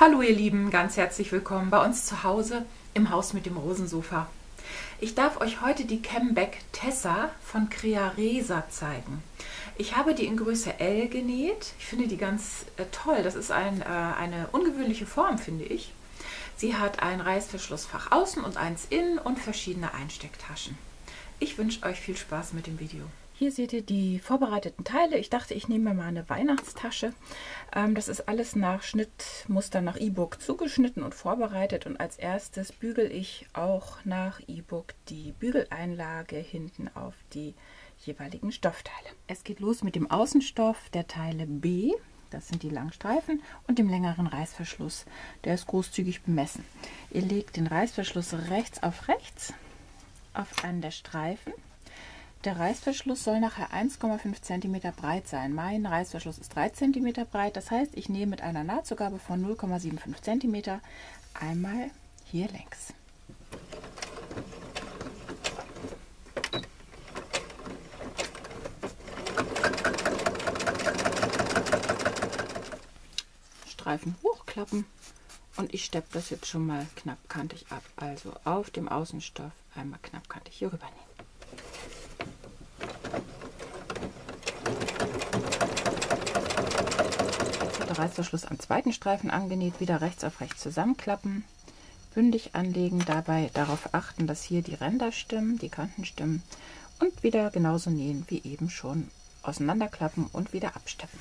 Hallo ihr Lieben, ganz herzlich willkommen bei uns zu Hause im Haus mit dem Rosensofa. Ich darf euch heute die Camback Tessa von Crearesa zeigen. Ich habe die in Größe L genäht. Ich finde die ganz äh, toll. Das ist ein, äh, eine ungewöhnliche Form, finde ich. Sie hat ein Reißverschlussfach außen und eins innen und verschiedene Einstecktaschen. Ich wünsche euch viel Spaß mit dem Video. Hier seht ihr die vorbereiteten Teile. Ich dachte, ich nehme mal eine Weihnachtstasche. Ähm, das ist alles nach Schnittmuster nach E-Book zugeschnitten und vorbereitet. Und als erstes bügel ich auch nach E-Book die Bügeleinlage hinten auf die jeweiligen Stoffteile. Es geht los mit dem Außenstoff der Teile B. Das sind die langen Streifen und dem längeren Reißverschluss. Der ist großzügig bemessen. Ihr legt den Reißverschluss rechts auf rechts auf einen der Streifen der Reißverschluss soll nachher 1,5 cm breit sein. Mein Reißverschluss ist 3 cm breit. Das heißt, ich nehme mit einer Nahtzugabe von 0,75 cm einmal hier längs. Streifen hochklappen und ich steppe das jetzt schon mal knappkantig ab. Also auf dem Außenstoff einmal knappkantig hier rübernehmen. Reißverschluss am zweiten Streifen angenäht, wieder rechts auf rechts zusammenklappen, bündig anlegen, dabei darauf achten, dass hier die Ränder stimmen, die Kanten stimmen und wieder genauso nähen wie eben schon auseinanderklappen und wieder absteppen.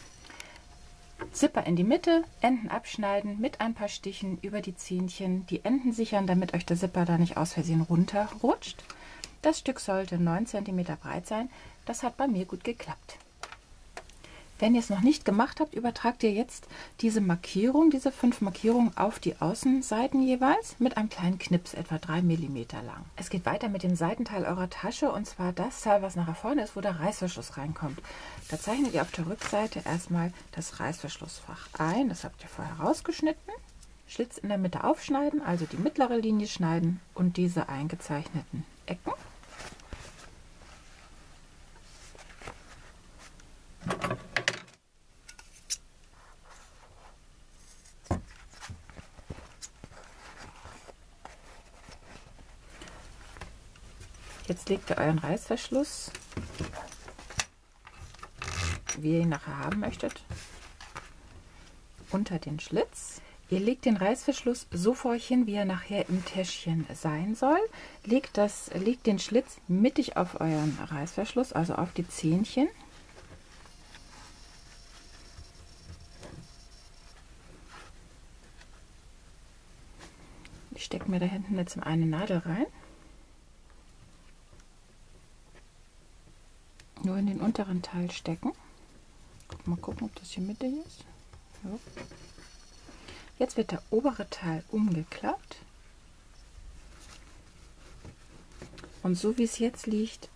Zipper in die Mitte, Enden abschneiden, mit ein paar Stichen über die Zähnchen, die Enden sichern, damit euch der Zipper da nicht aus Versehen runterrutscht. Das Stück sollte 9 cm breit sein, das hat bei mir gut geklappt. Wenn ihr es noch nicht gemacht habt, übertragt ihr jetzt diese Markierung, diese fünf Markierungen auf die Außenseiten jeweils mit einem kleinen Knips, etwa 3 mm lang. Es geht weiter mit dem Seitenteil eurer Tasche und zwar das Teil, was nachher vorne ist, wo der Reißverschluss reinkommt. Da zeichnet ihr auf der Rückseite erstmal das Reißverschlussfach ein. Das habt ihr vorher rausgeschnitten. Schlitz in der Mitte aufschneiden, also die mittlere Linie schneiden und diese eingezeichneten Ecken. Legt ihr euren Reißverschluss, wie ihr ihn nachher haben möchtet, unter den Schlitz. Ihr legt den Reißverschluss so vor euch hin, wie er nachher im Täschchen sein soll. Legt, das, legt den Schlitz mittig auf euren Reißverschluss, also auf die Zähnchen. Ich stecke mir da hinten jetzt eine Nadel rein. Unteren Teil stecken. Mal gucken, ob das hier mittig ist. Ja. Jetzt wird der obere Teil umgeklappt. Und so wie es jetzt liegt,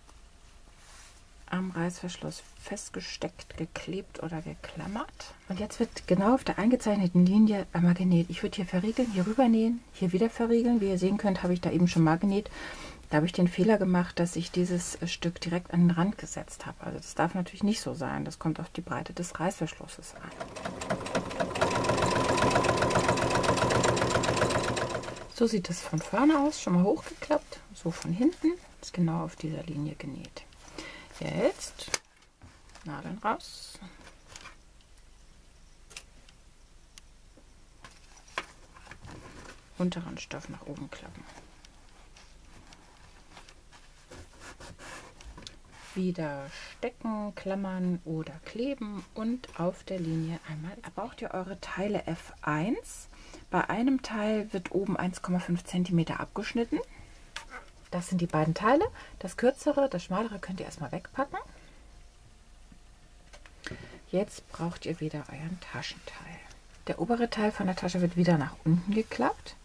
am Reißverschluss festgesteckt, geklebt oder geklammert. Und jetzt wird genau auf der eingezeichneten Linie einmal genäht. Ich würde hier verriegeln, hier rüber nähen, hier wieder verriegeln. Wie ihr sehen könnt, habe ich da eben schon mal genäht. Da habe ich den Fehler gemacht, dass ich dieses Stück direkt an den Rand gesetzt habe. Also das darf natürlich nicht so sein. Das kommt auf die Breite des Reißverschlusses an. So sieht es von vorne aus, schon mal hochgeklappt. So von hinten ist genau auf dieser Linie genäht. Jetzt Nadeln raus. Unteren Stoff nach oben klappen. Wieder stecken, klammern oder kleben und auf der Linie einmal braucht ihr eure Teile F1. Bei einem Teil wird oben 1,5 cm abgeschnitten. Das sind die beiden Teile. Das kürzere, das schmalere könnt ihr erstmal wegpacken. Jetzt braucht ihr wieder euren Taschenteil. Der obere Teil von der Tasche wird wieder nach unten geklappt.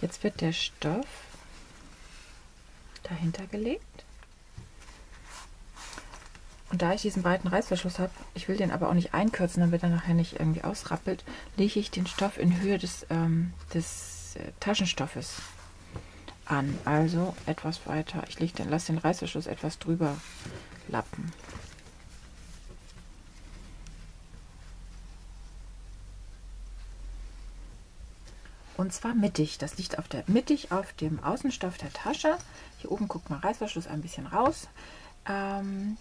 Jetzt wird der Stoff dahinter gelegt. Und da ich diesen breiten Reißverschluss habe, ich will den aber auch nicht einkürzen, damit er nachher nicht irgendwie ausrappelt, lege ich den Stoff in Höhe des, ähm, des äh, Taschenstoffes an. Also etwas weiter. Ich lege den, lasse den Reißverschluss etwas drüber lappen. Und zwar mittig. Das liegt auf der, mittig auf dem Außenstoff der Tasche. Hier oben guckt mal Reißverschluss ein bisschen raus. Ähm,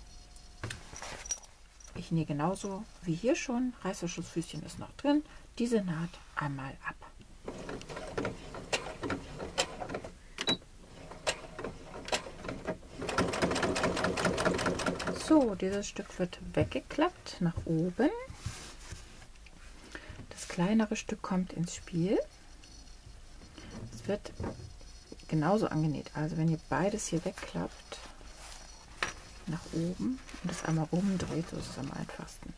ich nähe genauso wie hier schon. Reißverschlussfüßchen ist noch drin. Diese Naht einmal ab. So, dieses Stück wird weggeklappt nach oben. Das kleinere Stück kommt ins Spiel. Es wird genauso angenäht. Also wenn ihr beides hier wegklappt, nach oben und es einmal rumdreht, so ist es am einfachsten.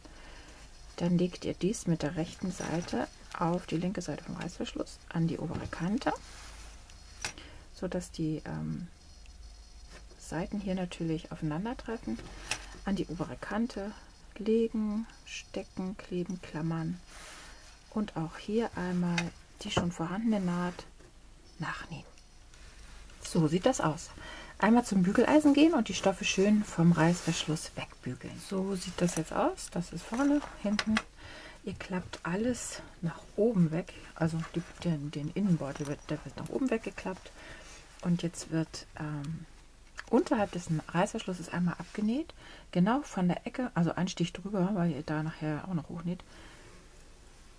Dann legt ihr dies mit der rechten Seite auf die linke Seite vom Reißverschluss an die obere Kante, so dass die ähm, Seiten hier natürlich aufeinandertreffen. An die obere Kante legen, stecken, kleben, klammern und auch hier einmal die schon vorhandene Naht nachnähen. So sieht das aus. Einmal zum Bügeleisen gehen und die Stoffe schön vom Reißverschluss wegbügeln. So sieht das jetzt aus. Das ist vorne, hinten. Ihr klappt alles nach oben weg. Also die, den, den Innenbeutel wird, der wird nach oben weggeklappt. Und jetzt wird ähm, unterhalb des Reißverschlusses einmal abgenäht. Genau von der Ecke, also ein Stich drüber, weil ihr da nachher auch noch hochnäht.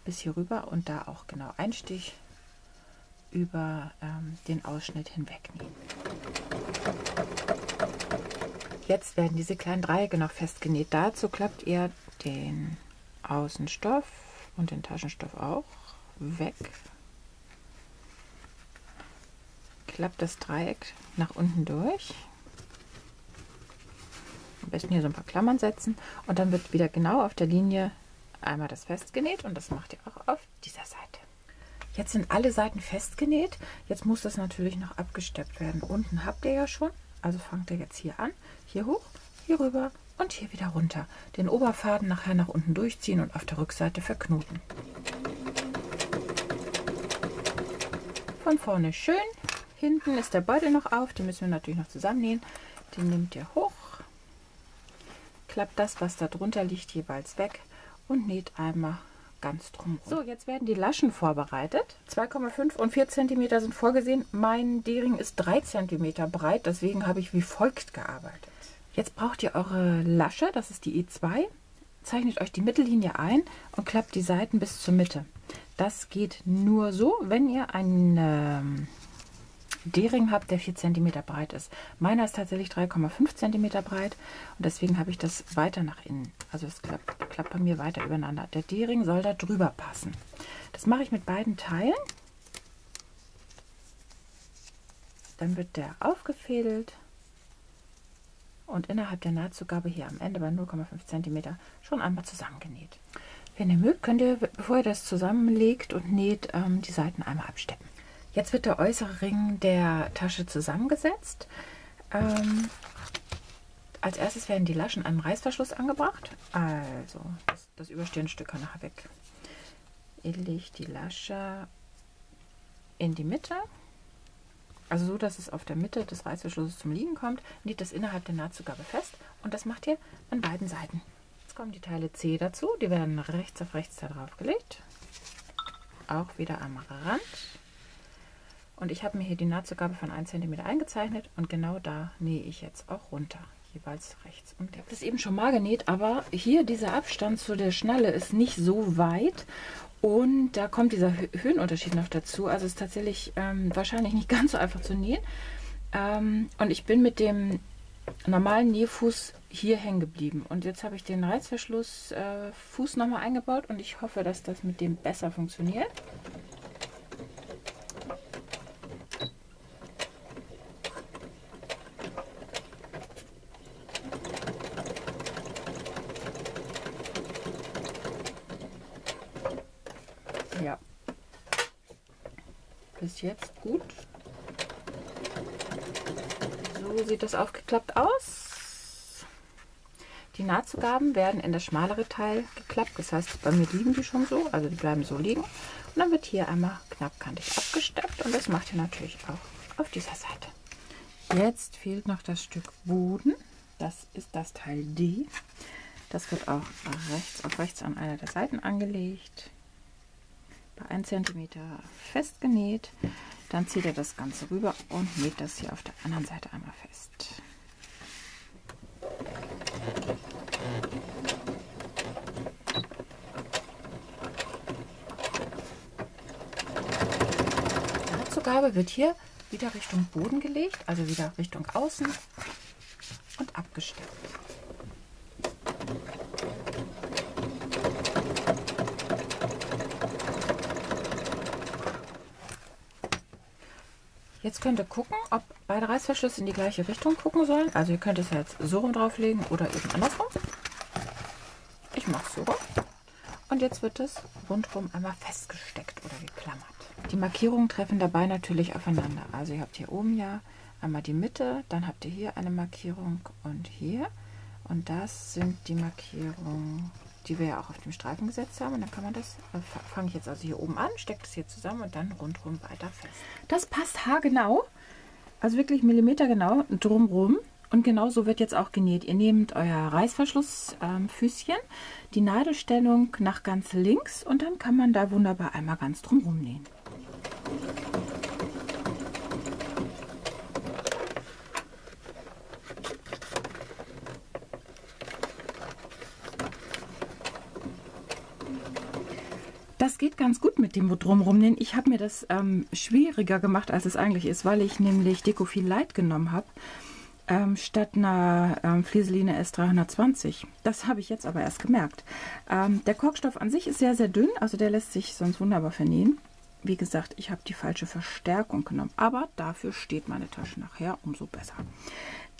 Bis hier rüber und da auch genau ein Stich über ähm, den Ausschnitt hinweg nähen. Jetzt werden diese kleinen Dreiecke noch festgenäht. Dazu klappt ihr den Außenstoff und den Taschenstoff auch weg. Klappt das Dreieck nach unten durch. Am besten hier so ein paar Klammern setzen und dann wird wieder genau auf der Linie einmal das festgenäht und das macht ihr auch auf dieser Seite. Jetzt sind alle Seiten festgenäht. Jetzt muss das natürlich noch abgesteppt werden. Unten habt ihr ja schon. Also fangt ihr jetzt hier an. Hier hoch, hier rüber und hier wieder runter. Den Oberfaden nachher nach unten durchziehen und auf der Rückseite verknoten. Von vorne schön. Hinten ist der Beutel noch auf. Den müssen wir natürlich noch zusammennähen. Den nehmt ihr hoch. Klappt das, was da drunter liegt, jeweils weg und näht einmal ganz drum. So, jetzt werden die Laschen vorbereitet. 2,5 und 4 cm sind vorgesehen. Mein D-Ring ist 3 cm breit, deswegen habe ich wie folgt gearbeitet. Jetzt braucht ihr eure Lasche, das ist die E2. Zeichnet euch die Mittellinie ein und klappt die Seiten bis zur Mitte. Das geht nur so, wenn ihr einen ähm, D-Ring habt, der 4 cm breit ist. Meiner ist tatsächlich 3,5 cm breit und deswegen habe ich das weiter nach innen. Also es klappt, klappt bei mir weiter übereinander. Der D-Ring soll da drüber passen. Das mache ich mit beiden Teilen. Dann wird der aufgefädelt und innerhalb der Nahtzugabe hier am Ende bei 0,5 cm schon einmal zusammengenäht. Wenn ihr mögt, könnt ihr, bevor ihr das zusammenlegt und näht, ähm, die Seiten einmal absteppen. Jetzt wird der äußere Ring der Tasche zusammengesetzt. Ähm, als erstes werden die Laschen an den Reißverschluss angebracht. Also das, das überstehende Stück kann nachher weg. Ihr legt die Lasche in die Mitte. Also so, dass es auf der Mitte des Reißverschlusses zum Liegen kommt. Näht das innerhalb der Nahtzugabe fest. Und das macht ihr an beiden Seiten. Jetzt kommen die Teile C dazu. Die werden rechts auf rechts da drauf gelegt. Auch wieder am Rand. Und ich habe mir hier die Nahtzugabe von 1 cm eingezeichnet und genau da nähe ich jetzt auch runter. Jeweils rechts und links. Das ist eben schon mal genäht, aber hier dieser Abstand zu der Schnalle ist nicht so weit. Und da kommt dieser Höhenunterschied noch dazu. Also ist tatsächlich ähm, wahrscheinlich nicht ganz so einfach zu nähen. Ähm, und ich bin mit dem normalen Nähfuß hier hängen geblieben. Und jetzt habe ich den Reißverschluss äh, nochmal eingebaut und ich hoffe, dass das mit dem besser funktioniert. Ja. Bis jetzt gut. So sieht das aufgeklappt aus. Die Nahtzugaben werden in das schmalere Teil geklappt. Das heißt, bei mir liegen die schon so, also die bleiben so liegen. Und dann wird hier einmal knappkantig abgesteppt und das macht ihr natürlich auch auf dieser Seite. Jetzt fehlt noch das Stück Boden. Das ist das Teil D. Das wird auch rechts auf rechts an einer der Seiten angelegt. Bei 1 cm fest genäht. Dann zieht ihr das Ganze rüber und näht das hier auf der anderen Seite einmal fest. Die Nahtzugabe wird hier wieder Richtung Boden gelegt, also wieder Richtung Außen und abgestimmt. Jetzt könnt ihr gucken, ob beide Reißverschlüsse in die gleiche Richtung gucken sollen. Also ihr könnt es jetzt so rum drauflegen oder eben andersrum. Ich mache es so rum. Und jetzt wird es rundherum einmal festgesteckt oder geklammert. Die Markierungen treffen dabei natürlich aufeinander. Also ihr habt hier oben ja einmal die Mitte, dann habt ihr hier eine Markierung und hier. Und das sind die Markierungen die wir ja auch auf dem Streifen gesetzt haben. Und dann kann man das, äh, fange ich jetzt also hier oben an, stecke das hier zusammen und dann rundherum weiter fest. Das passt haargenau, also wirklich millimetergenau drumrum. Und genauso wird jetzt auch genäht. Ihr nehmt euer Reißverschlussfüßchen, ähm, die Nadelstellung nach ganz links und dann kann man da wunderbar einmal ganz drumrum nähen. Geht ganz gut mit dem drumrum nähen. Ich habe mir das ähm, schwieriger gemacht, als es eigentlich ist, weil ich nämlich Decofil Light genommen habe. Ähm, statt einer ähm, Flieseline S320. Das habe ich jetzt aber erst gemerkt. Ähm, der Korkstoff an sich ist sehr, sehr dünn, also der lässt sich sonst wunderbar vernähen. Wie gesagt, ich habe die falsche Verstärkung genommen, aber dafür steht meine Tasche nachher umso besser.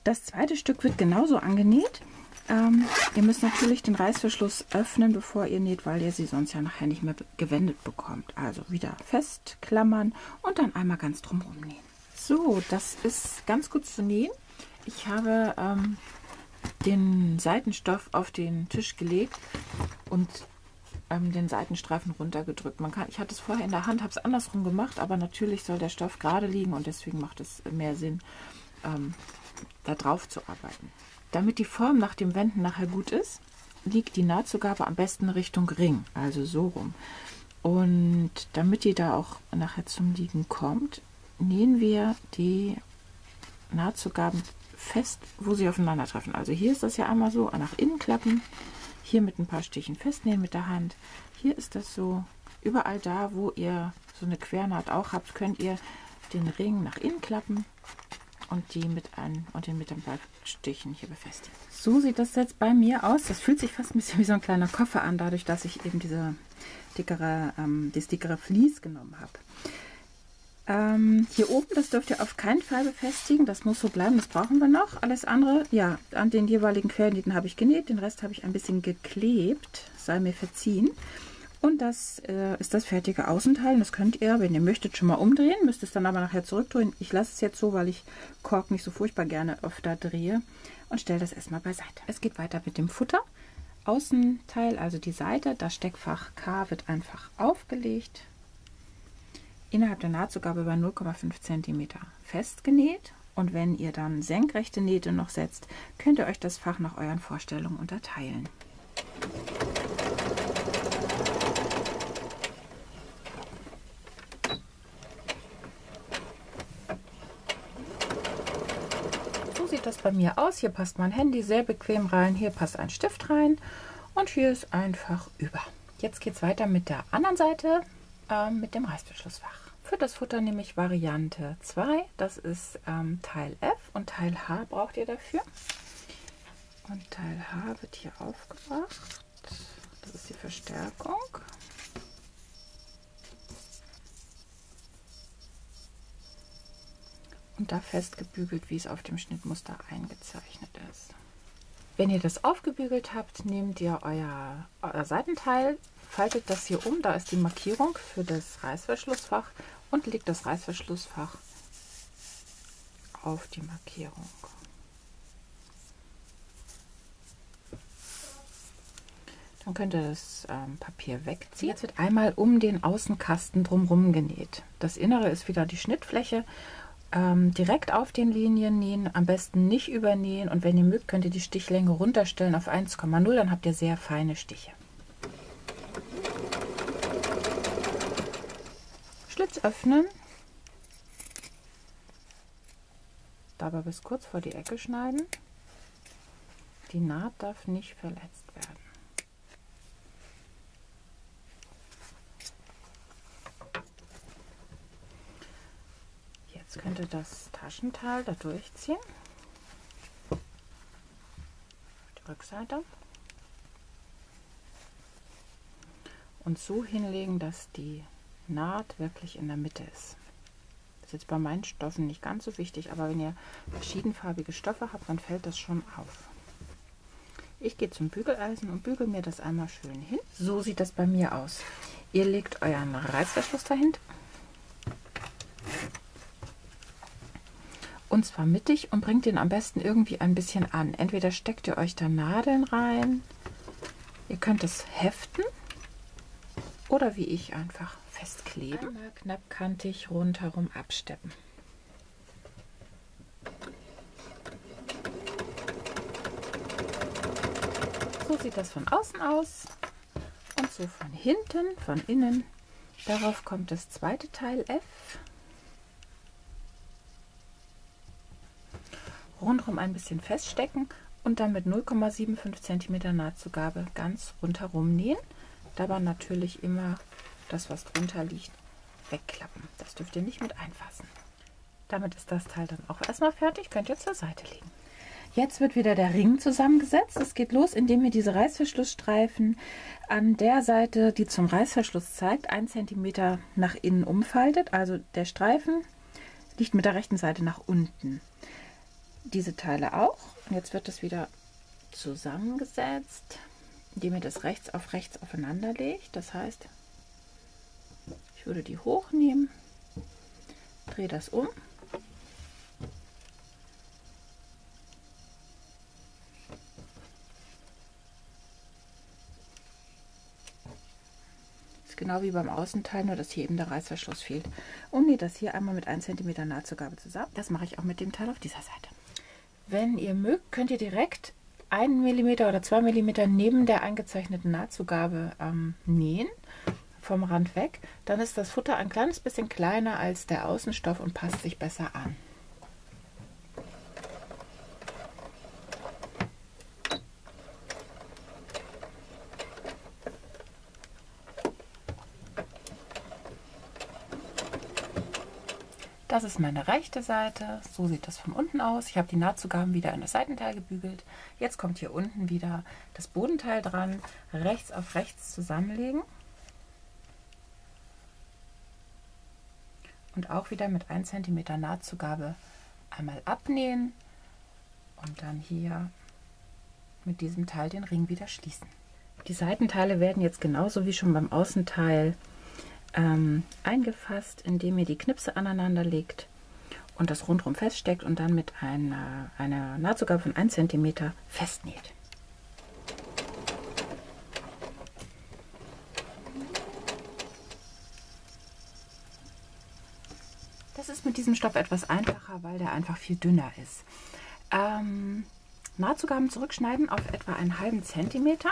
Das zweite Stück wird genauso angenäht. Ähm, ihr müsst natürlich den Reißverschluss öffnen, bevor ihr näht, weil ihr sie sonst ja nachher nicht mehr gewendet bekommt. Also wieder festklammern und dann einmal ganz drumherum nähen. So, das ist ganz gut zu nähen. Ich habe ähm, den Seitenstoff auf den Tisch gelegt und ähm, den Seitenstreifen runtergedrückt. Man kann, ich hatte es vorher in der Hand, habe es andersrum gemacht, aber natürlich soll der Stoff gerade liegen und deswegen macht es mehr Sinn, ähm, da drauf zu arbeiten. Damit die Form nach dem Wenden nachher gut ist, liegt die Nahtzugabe am besten Richtung Ring, also so rum. Und damit die da auch nachher zum Liegen kommt, nähen wir die Nahtzugaben fest, wo sie aufeinandertreffen. Also hier ist das ja einmal so, nach innen klappen, hier mit ein paar Stichen festnähen mit der Hand. Hier ist das so, überall da, wo ihr so eine Quernaht auch habt, könnt ihr den Ring nach innen klappen und die mit ein und den mit ein paar Stichen hier befestigen. So sieht das jetzt bei mir aus. Das fühlt sich fast ein bisschen wie so ein kleiner Koffer an, dadurch, dass ich eben diese dickere, ähm, das dickere Vlies genommen habe. Ähm, hier oben, das dürft ihr auf keinen Fall befestigen. Das muss so bleiben, das brauchen wir noch. Alles andere, ja, an den jeweiligen Quernähten habe ich genäht. Den Rest habe ich ein bisschen geklebt, sei mir verziehen. Und das äh, ist das fertige Außenteil. Das könnt ihr, wenn ihr möchtet, schon mal umdrehen. Müsst es dann aber nachher zurückdrehen. Ich lasse es jetzt so, weil ich Kork nicht so furchtbar gerne öfter drehe. Und stelle das erstmal beiseite. Es geht weiter mit dem Futter. Außenteil, also die Seite, das Steckfach K wird einfach aufgelegt. Innerhalb der Nahtzugabe bei 0,5 cm festgenäht. Und wenn ihr dann senkrechte Nähte noch setzt, könnt ihr euch das Fach nach euren Vorstellungen unterteilen. Bei mir aus. Hier passt mein Handy sehr bequem rein. Hier passt ein Stift rein. Und hier ist einfach über. Jetzt geht es weiter mit der anderen Seite, äh, mit dem Reißverschlussfach. Für das Futter nehme ich Variante 2. Das ist ähm, Teil F und Teil H braucht ihr dafür. Und Teil H wird hier aufgebracht. Das ist die Verstärkung. Und da festgebügelt, wie es auf dem Schnittmuster eingezeichnet ist. Wenn ihr das aufgebügelt habt, nehmt ihr euer, euer Seitenteil, faltet das hier um, da ist die Markierung für das Reißverschlussfach und legt das Reißverschlussfach auf die Markierung. Dann könnt ihr das ähm, Papier wegziehen. Jetzt wird einmal um den Außenkasten drumherum genäht. Das Innere ist wieder die Schnittfläche ähm, direkt auf den Linien nähen, am besten nicht übernähen und wenn ihr mögt, könnt ihr die Stichlänge runterstellen auf 1,0, dann habt ihr sehr feine Stiche. Schnittschlitz öffnen. Dabei bis kurz vor die Ecke schneiden. Die Naht darf nicht verletzt werden. Jetzt könnt ihr das Taschenteil da durchziehen. Die Rückseite. Und so hinlegen, dass die Naht wirklich in der Mitte ist. Das ist jetzt bei meinen Stoffen nicht ganz so wichtig, aber wenn ihr verschiedenfarbige Stoffe habt, dann fällt das schon auf. Ich gehe zum Bügeleisen und bügel mir das einmal schön hin. So sieht das bei mir aus. Ihr legt euren Reißverschluss dahinter. Und zwar mittig und bringt den am besten irgendwie ein bisschen an. Entweder steckt ihr euch da Nadeln rein, ihr könnt es heften oder wie ich einfach festkleben. Einmal knappkantig rundherum absteppen. So sieht das von außen aus und so von hinten, von innen. Darauf kommt das zweite Teil F. Rundherum ein bisschen feststecken und dann mit 0,75 cm Nahtzugabe ganz rundherum nähen. Dabei natürlich immer das, was drunter liegt, wegklappen. Das dürft ihr nicht mit einfassen. Damit ist das Teil dann auch erstmal fertig. Könnt ihr zur Seite legen. Jetzt wird wieder der Ring zusammengesetzt. Es geht los, indem ihr diese Reißverschlussstreifen an der Seite, die zum Reißverschluss zeigt, 1 cm nach innen umfaltet. Also der Streifen liegt mit der rechten Seite nach unten. Diese Teile auch. Und jetzt wird das wieder zusammengesetzt, indem ihr das rechts auf rechts aufeinander legt. Das heißt, ich würde die hochnehmen, drehe das um genau wie beim Außenteil, nur dass hier eben der Reißverschluss fehlt. Und nähe das hier einmal mit 1 cm Nahtzugabe zusammen. Das mache ich auch mit dem Teil auf dieser Seite. Wenn ihr mögt, könnt ihr direkt 1 mm oder 2 mm neben der eingezeichneten Nahtzugabe ähm, nähen, vom Rand weg. Dann ist das Futter ein kleines bisschen kleiner als der Außenstoff und passt sich besser an. Das ist meine rechte Seite. So sieht das von unten aus. Ich habe die Nahtzugaben wieder in das Seitenteil gebügelt. Jetzt kommt hier unten wieder das Bodenteil dran. Rechts auf rechts zusammenlegen. Und auch wieder mit 1 cm Nahtzugabe einmal abnähen. Und dann hier mit diesem Teil den Ring wieder schließen. Die Seitenteile werden jetzt genauso wie schon beim Außenteil ähm, eingefasst, indem ihr die Knipse aneinander legt und das rundherum feststeckt und dann mit einer, einer Nahtzugabe von 1 cm festnäht. Das ist mit diesem Stoff etwas einfacher, weil der einfach viel dünner ist. Ähm, Nahtzugaben zurückschneiden auf etwa einen halben Zentimeter.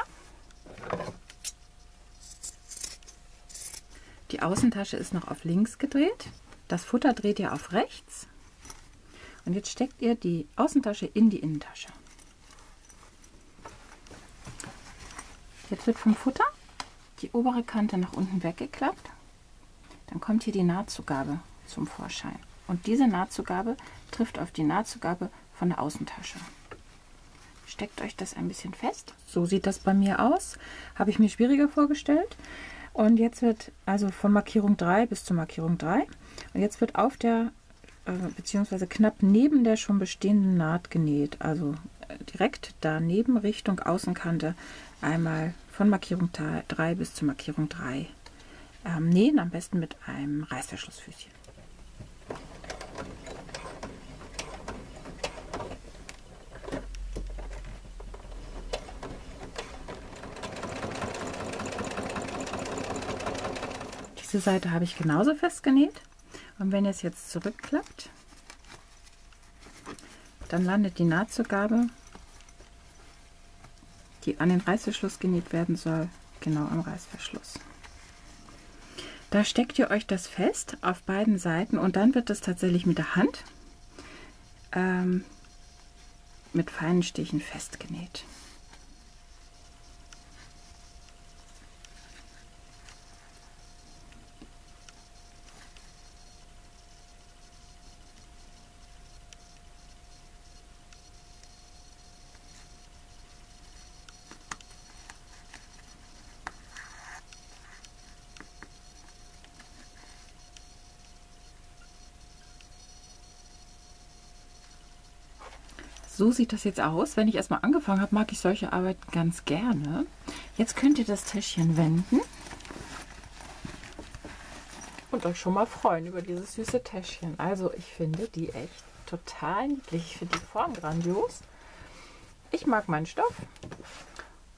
Die Außentasche ist noch auf links gedreht. Das Futter dreht ihr auf rechts. Und jetzt steckt ihr die Außentasche in die Innentasche. Jetzt wird vom Futter die obere Kante nach unten weggeklappt. Dann kommt hier die Nahtzugabe zum Vorschein. Und diese Nahtzugabe trifft auf die Nahtzugabe von der Außentasche. Steckt euch das ein bisschen fest. So sieht das bei mir aus. Habe ich mir schwieriger vorgestellt. Und jetzt wird also von Markierung 3 bis zur Markierung 3. Und jetzt wird auf der, äh, beziehungsweise knapp neben der schon bestehenden Naht genäht. Also äh, direkt daneben Richtung Außenkante einmal von Markierung 3 bis zur Markierung 3 ähm, nähen. Am besten mit einem Reißverschlussfüßchen. Diese Seite habe ich genauso festgenäht. Und wenn ihr es jetzt zurückklappt, dann landet die Nahtzugabe, die an den Reißverschluss genäht werden soll, genau am Reißverschluss. Da steckt ihr euch das fest auf beiden Seiten und dann wird das tatsächlich mit der Hand ähm, mit feinen Stichen festgenäht. So sieht das jetzt aus. Wenn ich erstmal angefangen habe, mag ich solche Arbeiten ganz gerne. Jetzt könnt ihr das Täschchen wenden und euch schon mal freuen über dieses süße Täschchen. Also ich finde die echt total niedlich. Ich finde die Form grandios. Ich mag meinen Stoff.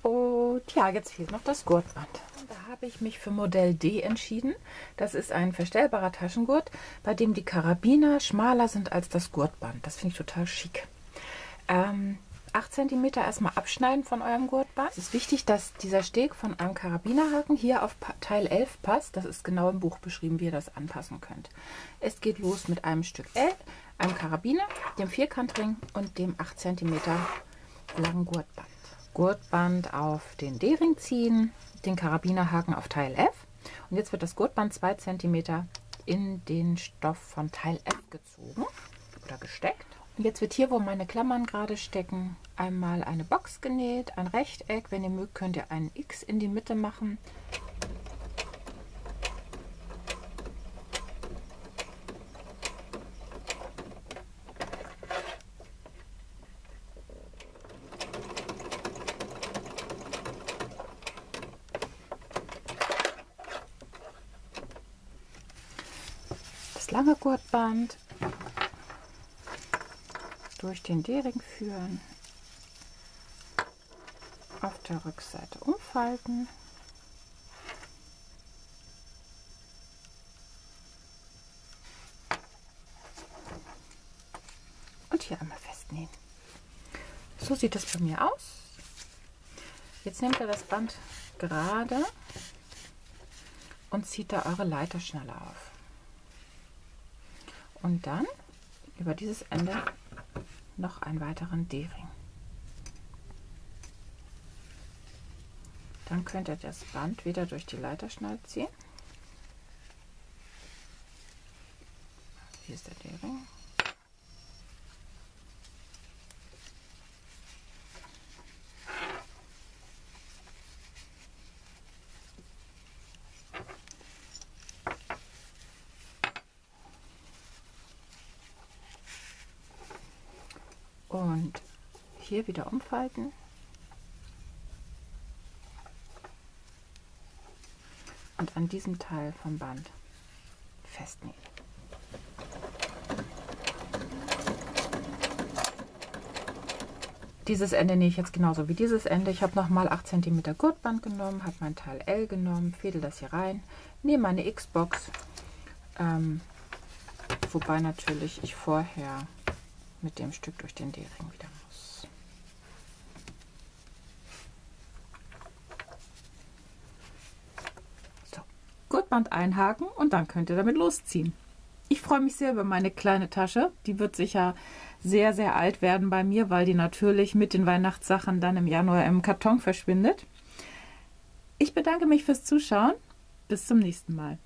Und ja, jetzt fehlt noch das Gurtband. Da habe ich mich für Modell D entschieden. Das ist ein verstellbarer Taschengurt, bei dem die Karabiner schmaler sind als das Gurtband. Das finde ich total schick. Ähm, 8 cm erstmal abschneiden von eurem Gurtband. Es ist wichtig, dass dieser Steg von einem Karabinerhaken hier auf Teil 11 passt. Das ist genau im Buch beschrieben, wie ihr das anpassen könnt. Es geht los mit einem Stück L, einem Karabiner, dem Vierkantring und dem 8 cm langen Gurtband. Gurtband auf den D-Ring ziehen, den Karabinerhaken auf Teil F und jetzt wird das Gurtband 2 cm in den Stoff von Teil F gezogen oder gesteckt. Jetzt wird hier, wo meine Klammern gerade stecken, einmal eine Box genäht, ein Rechteck. Wenn ihr mögt, könnt ihr einen X in die Mitte machen. Das lange Gurtband durch den D-Ring führen, auf der Rückseite umfalten. Und hier einmal festnähen. So sieht das bei mir aus. Jetzt nehmt ihr das Band gerade und zieht da eure Leiterschnalle auf. Und dann über dieses Ende noch einen weiteren D-Ring. Dann könnt ihr das Band wieder durch die Leiterschneide ziehen. Hier ist der D-Ring. und hier wieder umfalten. Und an diesem Teil vom Band festnähen. Dieses Ende nähe ich jetzt genauso wie dieses Ende. Ich habe nochmal 8 cm Gurtband genommen, habe mein Teil L genommen, fädel das hier rein, nehme meine X-Box, ähm, wobei natürlich ich vorher mit dem Stück durch den D-Ring wieder muss. So, Gurtband einhaken und dann könnt ihr damit losziehen. Ich freue mich sehr über meine kleine Tasche. Die wird sicher sehr, sehr alt werden bei mir, weil die natürlich mit den Weihnachtssachen dann im Januar im Karton verschwindet. Ich bedanke mich fürs Zuschauen. Bis zum nächsten Mal.